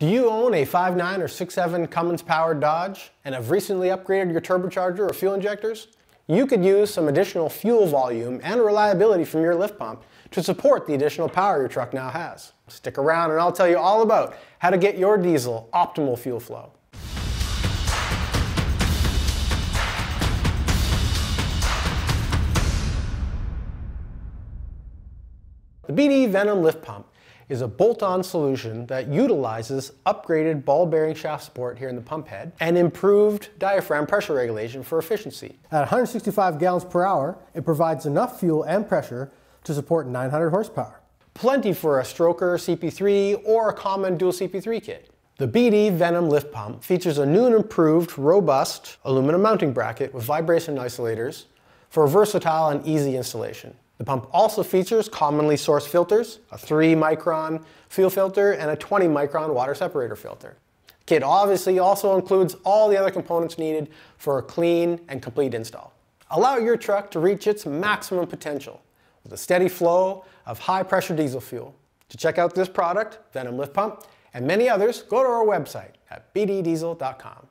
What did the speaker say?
Do you own a 5.9 or 6.7 Cummins powered Dodge and have recently upgraded your turbocharger or fuel injectors? You could use some additional fuel volume and reliability from your lift pump to support the additional power your truck now has. Stick around and I'll tell you all about how to get your diesel optimal fuel flow. The BD Venom lift pump is a bolt-on solution that utilizes upgraded ball bearing shaft support here in the pump head and improved diaphragm pressure regulation for efficiency. At 165 gallons per hour, it provides enough fuel and pressure to support 900 horsepower. Plenty for a stroker CP3 or a common dual CP3 kit. The BD Venom lift pump features a new and improved robust aluminum mounting bracket with vibration isolators for versatile and easy installation. The pump also features commonly sourced filters, a 3 micron fuel filter and a 20 micron water separator filter. The Kit obviously also includes all the other components needed for a clean and complete install. Allow your truck to reach its maximum potential with a steady flow of high pressure diesel fuel. To check out this product, Venom Lift Pump, and many others, go to our website at bddiesel.com.